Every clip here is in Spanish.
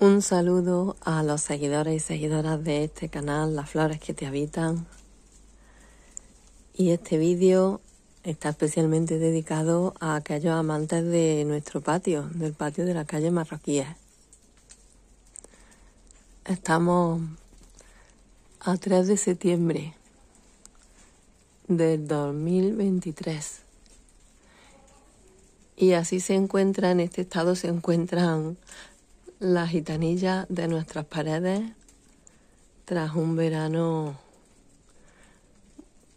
Un saludo a los seguidores y seguidoras de este canal, Las Flores que te habitan. Y este vídeo está especialmente dedicado a aquellos amantes de nuestro patio, del patio de la calle Marroquíes. Estamos a 3 de septiembre del 2023. Y así se encuentra, en este estado se encuentran las gitanillas de nuestras paredes tras un verano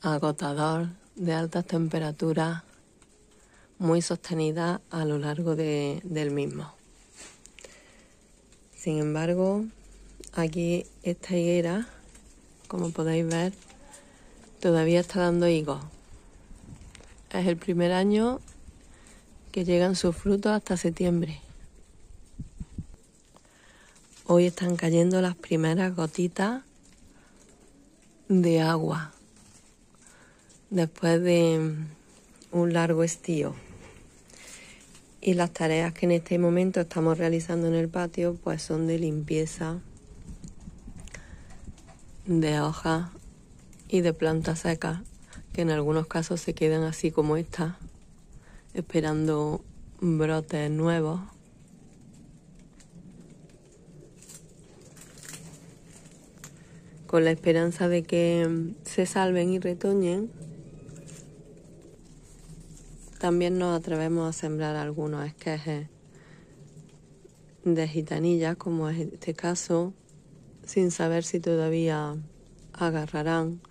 agotador de altas temperaturas muy sostenidas a lo largo de, del mismo. Sin embargo, aquí esta higuera, como podéis ver, todavía está dando higos. Es el primer año que llegan sus frutos hasta septiembre. Hoy están cayendo las primeras gotitas de agua después de un largo estío. Y las tareas que en este momento estamos realizando en el patio pues son de limpieza de hojas y de plantas secas que en algunos casos se quedan así como esta esperando brotes nuevos con la esperanza de que mm, se salven y retoñen, también nos atrevemos a sembrar algunos esquejes de gitanillas, como es este caso, sin saber si todavía agarrarán.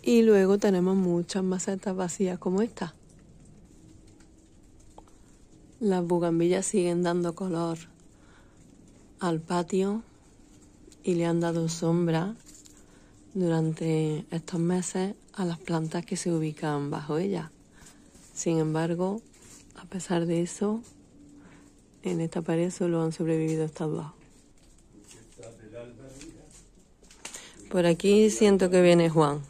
Y luego tenemos muchas macetas vacías como esta. Las bugambillas siguen dando color al patio y le han dado sombra durante estos meses a las plantas que se ubican bajo ella. Sin embargo, a pesar de eso, en esta pared solo han sobrevivido estas dos. Por aquí siento que viene Juan,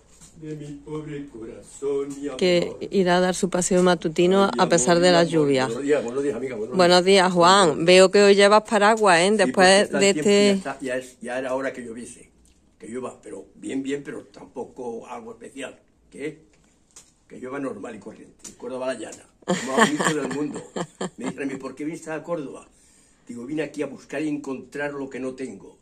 que irá a dar su paseo matutino a pesar de la lluvia. Buenos días, buenos días, amiga. Buenos, Buenos días, Juan. Veo que hoy llevas paraguas, ¿eh? Sí, Después está de tiempo, este... Ya, está- ya es- ya era hora que lloviese. Que llueva, pero bien, bien, pero tampoco algo especial. ¿Qué? Que llueva normal y corriente. En Córdoba la llana. Lo más bonito del mundo. Me dicen a mí, ¿por qué viniste a Córdoba? Digo, vine aquí a buscar y encontrar lo que no tengo.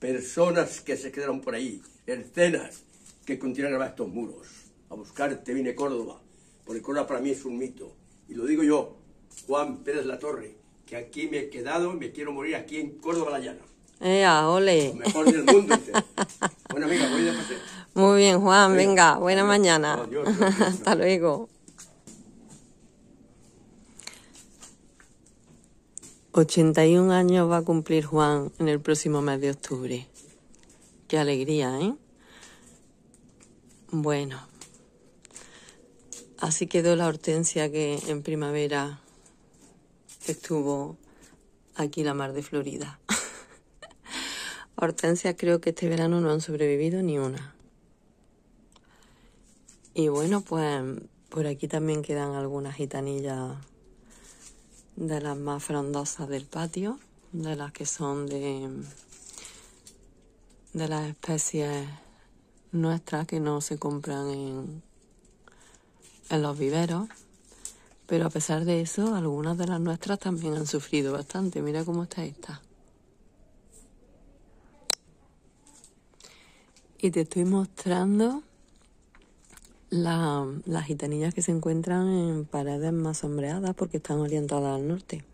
Personas que se quedaron por ahí. Escenas que continúan a estos muros. A buscarte vine Córdoba. Porque Córdoba para mí es un mito. Y lo digo yo, Juan Pérez La Torre, que aquí me he quedado y me quiero morir aquí en Córdoba la llana. ¡Ea, ole! Lo mejor del mundo. Bueno, amiga, voy de paseo. Muy bien, Juan, Venga. venga, buena mañana. Hasta luego. 81 años va a cumplir Juan en el próximo mes de octubre. Qué alegría, ¿eh? Bueno, así quedó la hortensia que en primavera estuvo aquí la mar de Florida. Hortensias creo que este verano no han sobrevivido ni una. Y bueno, pues por aquí también quedan algunas gitanillas de las más frondosas del patio, de las que son de, de las especies nuestras que no se compran en, en los viveros. Pero a pesar de eso, algunas de las nuestras también han sufrido bastante. Mira cómo está esta. Y te estoy mostrando la- las gitanillas que se encuentran en paredes más sombreadas porque están orientadas al norte.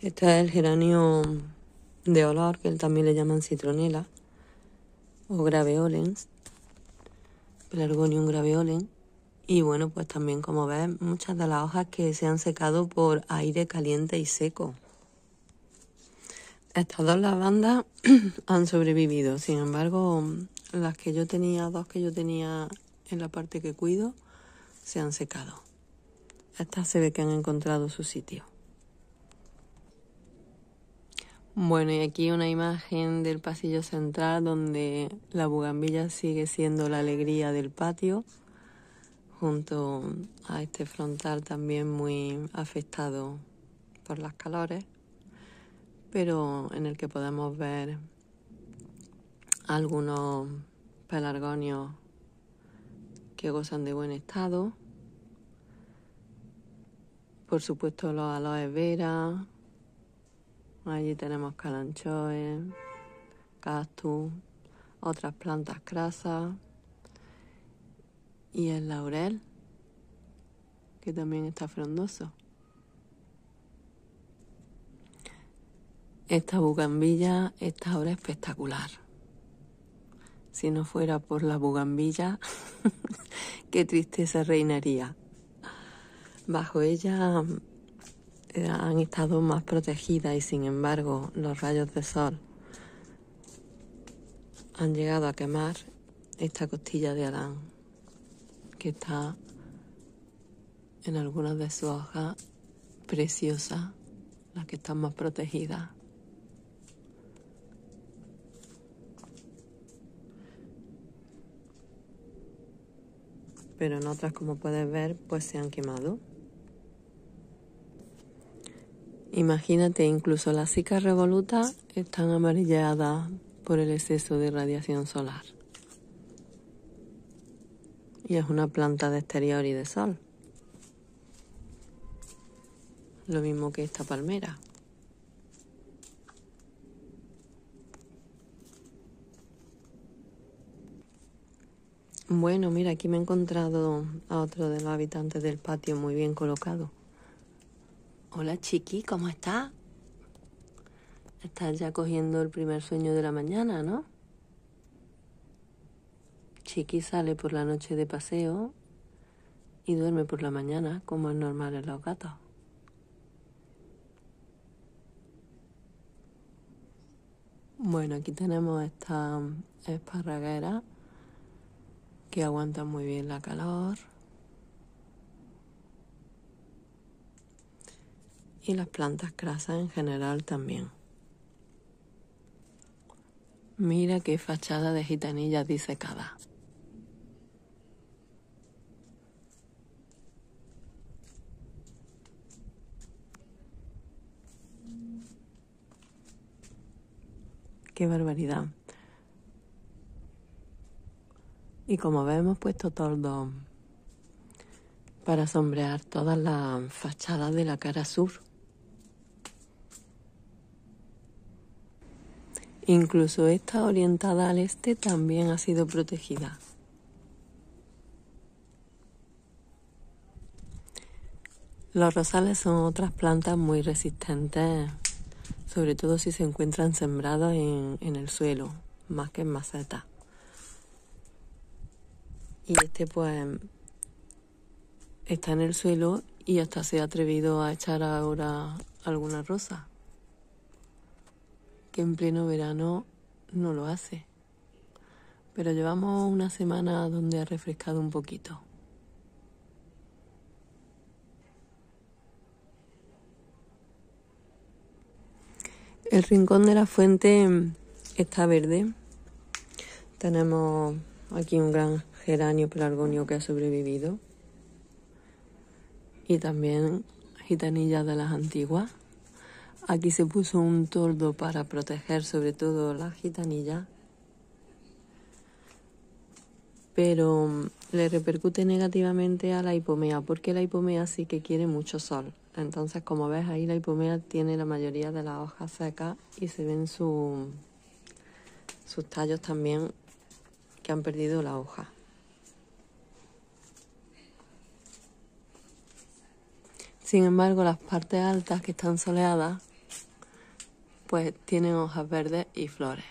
Este es el geranio de olor, que también le llaman citronela, o graveolens, pelargonium graveolens. Y bueno, pues también como ves, muchas de las hojas que se han secado por aire caliente y seco. Estas dos lavandas han sobrevivido, sin embargo, las que yo tenía, dos que yo tenía en la parte que cuido, se han secado. Estas se ve que han encontrado su sitio. Bueno, y aquí una imagen del pasillo central donde la bugambilla sigue siendo la alegría del patio, junto a este frontal también muy afectado por las calores. pero en el que podemos ver algunos pelargonios que gozan de buen estado. Por supuesto los aloes vera. Allí tenemos calanchoe, cactus, otras plantas crasas y el laurel, que también está frondoso. Esta bugambilla está ahora espectacular. Si no fuera por la bugambilla, qué tristeza reinaría. Bajo ella han estado más protegidas y sin embargo los rayos de sol han llegado a quemar esta costilla de Adán que está en algunas de sus hojas preciosas, las que están más protegidas. pero en otras, como puedes ver, pues se han quemado. Imagínate, incluso las cicas revolutas están amarilladas por el exceso de radiación solar. Y es una planta de exterior y de sol. Lo mismo que esta palmera. Bueno, mira, aquí me he encontrado a otro de los habitantes del patio muy bien colocado. Hola Chiqui, ¿cómo estás? Estás ya cogiendo el primer sueño de la mañana, ¿no? Chiqui sale por la noche de paseo y duerme por la mañana, como es normal en los gatos. Bueno, aquí tenemos esta esparraguera que aguanta muy bien la calor. Y las plantas crasas en general también. Mira qué fachada de gitanilla disecada. Qué barbaridad. Y como ves, hemos puesto toldo para sombrear todas las fachadas de la cara sur. Incluso esta orientada al este también ha sido protegida. Los rosales son otras plantas muy resistentes, sobre todo si se encuentran sembrados en, el suelo, más que en macetas. Y este pues está en el suelo y hasta se ha atrevido a echar ahora alguna rosa. Que en pleno verano no lo hace. Pero llevamos una semana donde ha refrescado un poquito. El rincón de la fuente está verde. Tenemos aquí un gran geranio pelargonio que ha sobrevivido. Y también gitanillas de las antiguas. Aquí se puso un toldo para proteger sobre todo las gitanillas. Pero mm, le repercute negativamente a la hipomea, porque la hipomea sí que quiere mucho sol. Entonces, como ves ahí, la hipomea tiene la mayoría de las hojas secas y se ven sus tallos también que han perdido la hoja. Sin embargo, las partes altas que están soleadas, pues tienen hojas verdes y flores.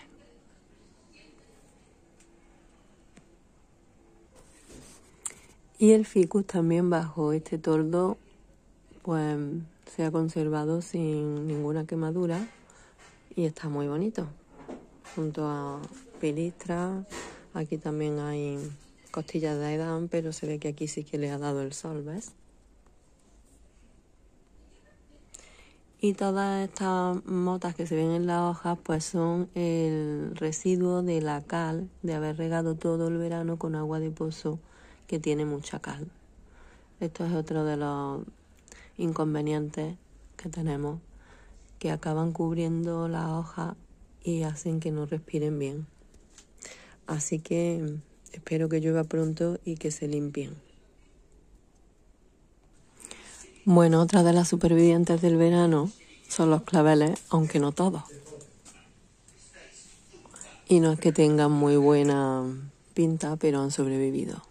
Y el ficus también bajo este toldo, pues se ha conservado sin ninguna quemadura y está muy bonito. Junto a pilistra, aquí también hay costillas de edam, pero se ve que aquí sí que le ha dado el sol, ¿ves? Y todas estas motas que se ven en las hojas pues son el residuo de la cal de haber regado todo el verano con agua de pozo que tiene mucha cal. Esto es otro de los inconvenientes que tenemos, que acaban cubriendo las hojas y hacen que no respiren bien. Así que espero que llueva pronto y que se limpien. Bueno, otra de las supervivientes del verano son los claveles, aunque no todos. Y no es que tengan muy buena pinta, pero han sobrevivido.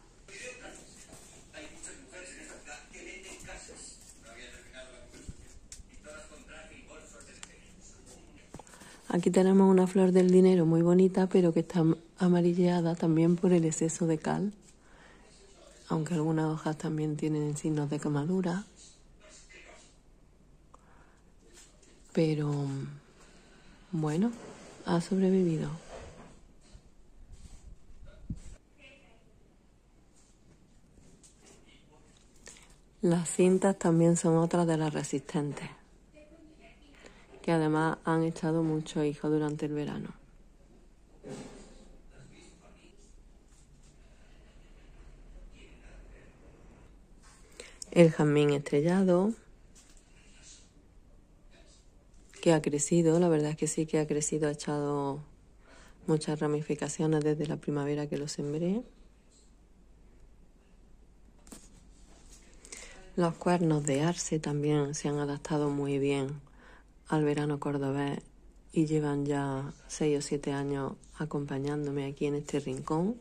Aquí tenemos una flor del dinero muy bonita, pero que está amarilleada también por el exceso de cal, aunque algunas hojas también tienen signos de quemadura. Pero bueno, ha sobrevivido. Las cintas también son otras de las resistentes que además han echado muchos hijos durante el verano. El jazmín estrellado, que ha crecido, la verdad es que sí que ha crecido, ha echado muchas ramificaciones desde la primavera que lo sembré. Los cuernos de arce también se han adaptado muy bien al verano cordobés y llevan ya seis o siete años acompañándome aquí en este rincón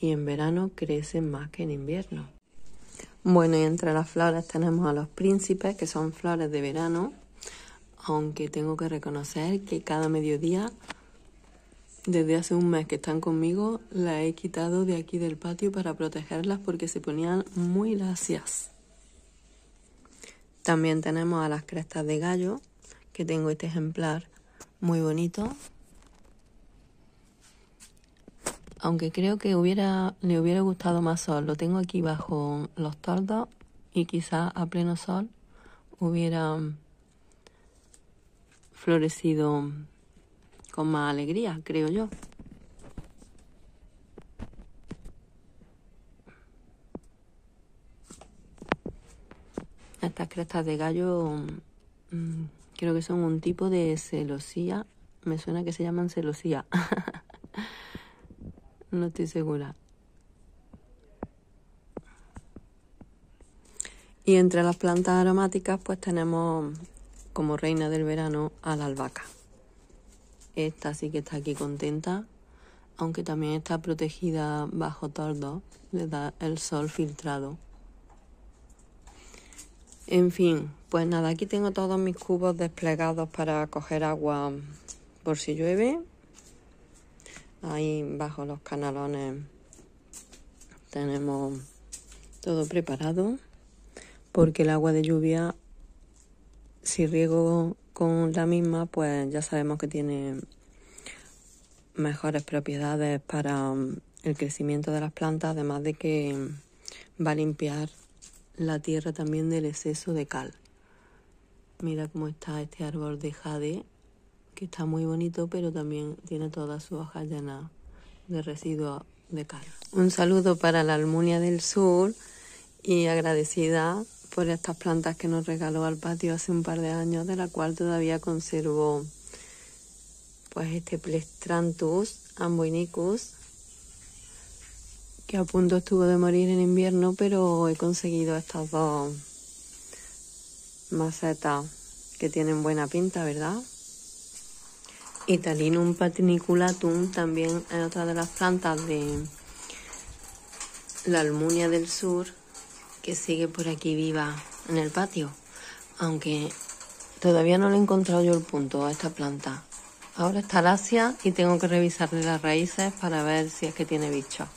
y en verano crecen más que en invierno. Bueno, y entre las flores tenemos a los príncipes, que son flores de verano, aunque tengo que reconocer que cada mediodía, desde hace un mes que están conmigo, las he quitado de aquí del patio para protegerlas porque se ponían muy lacias. También tenemos a las crestas de gallo, que tengo este ejemplar muy bonito. Aunque creo que le hubiera gustado más sol. Lo tengo aquí bajo los tordos y quizá a pleno sol hubiera florecido con más alegría, creo yo. Estas crestas de gallo mm, Creo que son un tipo de celosía. Me suena que se llaman celosía. no estoy segura. Y entre las plantas aromáticas pues tenemos como reina del verano a la albahaca. Esta sí que está aquí contenta, aunque también está protegida bajo tordo, le da el sol filtrado. En fin, pues nada, aquí tengo todos mis cubos desplegados para coger agua por si llueve. Ahí bajo los canalones tenemos todo preparado porque el agua de lluvia, si riego con la misma, pues ya sabemos que tiene mejores propiedades para el crecimiento de las plantas, además de que va a limpiar la tierra también del exceso de cal. Mira cómo está este árbol de jade, que está muy bonito, pero también tiene todas sus hojas llenas de residuos de cal. Un saludo para la Almunia del Sur y agradecida por estas plantas que nos regaló al patio hace un par de años, de la cual todavía conservo pues este Plestrantus amboinicus que a punto estuvo de morir en invierno, pero he conseguido estas dos macetas que tienen buena pinta, ¿verdad? Italinum patiniculatum también es otra de las plantas de la Almunia del Sur que sigue por aquí viva en el patio, aunque todavía no le he encontrado yo el punto a esta planta. Ahora está lacia y tengo que revisarle las raíces para ver si es que tiene bichos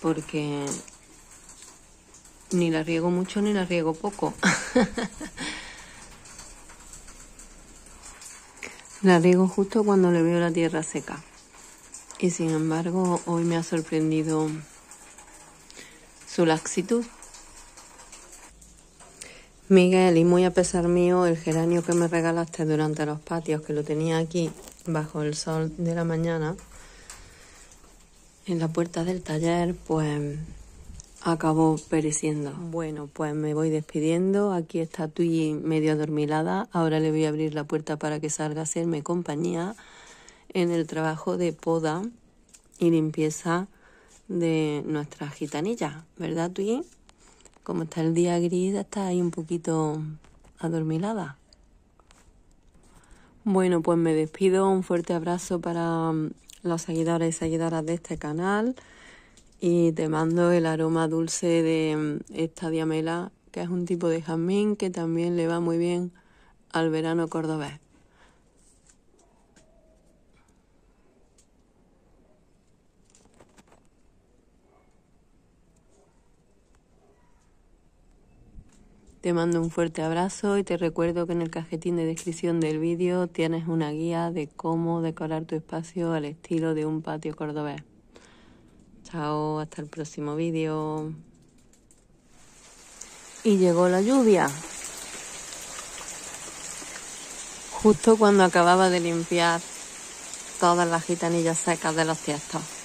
porque ni la riego mucho ni la riego poco. la riego justo cuando le veo la tierra seca. Y sin embargo, hoy me ha sorprendido su laxitud. Miguel, y muy a pesar mío, el geranio que me regalaste durante los patios, que lo tenía aquí bajo el sol de la mañana, en la puerta del taller, pues acabó pereciendo. Bueno, pues me voy despidiendo. Aquí está Tui medio adormilada. Ahora le voy a abrir la puerta para que salga a hacerme compañía en el trabajo de poda y limpieza de nuestra gitanilla, ¿verdad, Tui? Como está el día gris, está ahí un poquito adormilada. Bueno, pues me despido. Un fuerte abrazo para mm, los seguidores y seguidoras de este canal. Y te mando el aroma dulce de mm, esta diamela, que es un tipo de jazmín que también le va muy bien al verano cordobés. Te mando un fuerte abrazo y te recuerdo que en el cajetín de descripción del vídeo tienes una guía de cómo decorar tu espacio al estilo de un patio cordobés. Chao, hasta el próximo vídeo. Y llegó la lluvia. Justo cuando acababa de limpiar todas las gitanillas secas de los tiestos.